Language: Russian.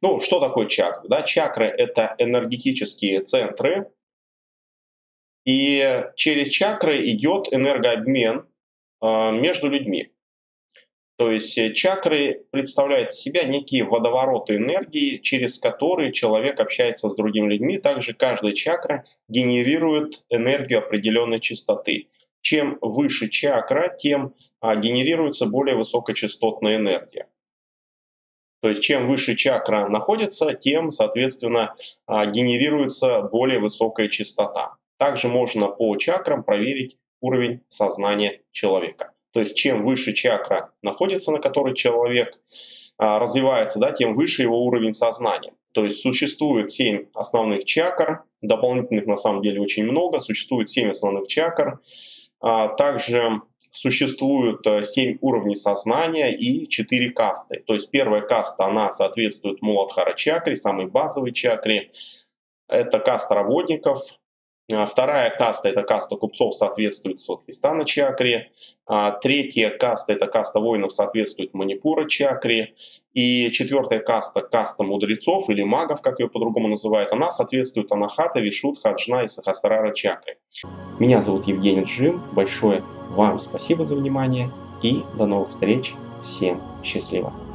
Ну, что такое чакры? Да? Чакры — это энергетические центры, и через чакры идет энергообмен э, между людьми. То есть э, чакры представляют из себя некие водовороты энергии, через которые человек общается с другими людьми. Также каждая чакра генерирует энергию определенной частоты. Чем выше чакра, тем а, генерируется более высокочастотная энергия. То есть чем выше чакра находится, тем, соответственно, а, генерируется более высокая частота. Также можно по чакрам проверить уровень сознания человека. То есть чем выше чакра находится, на которой человек а, развивается, да, тем выше его уровень сознания. То есть существует 7 основных чакр, дополнительных на самом деле очень много, существует 7 основных чакр. А, также существует 7 э, уровней сознания и 4 касты. То есть первая каста, она соответствует Муладхара чакре, самой базовой чакре. Это каста работников, вторая каста – это каста купцов, соответствует Сватхистана чакре. А, третья каста – это каста воинов, соответствует Манипура чакре. И четвертая каста – каста мудрецов или магов, как ее по-другому называют, она соответствует Анахата, Вишут, Хаджна и Сахасрара чакре. Меня зовут Евгений Джим. Большое вам спасибо за внимание и до новых встреч. Всем счастливо!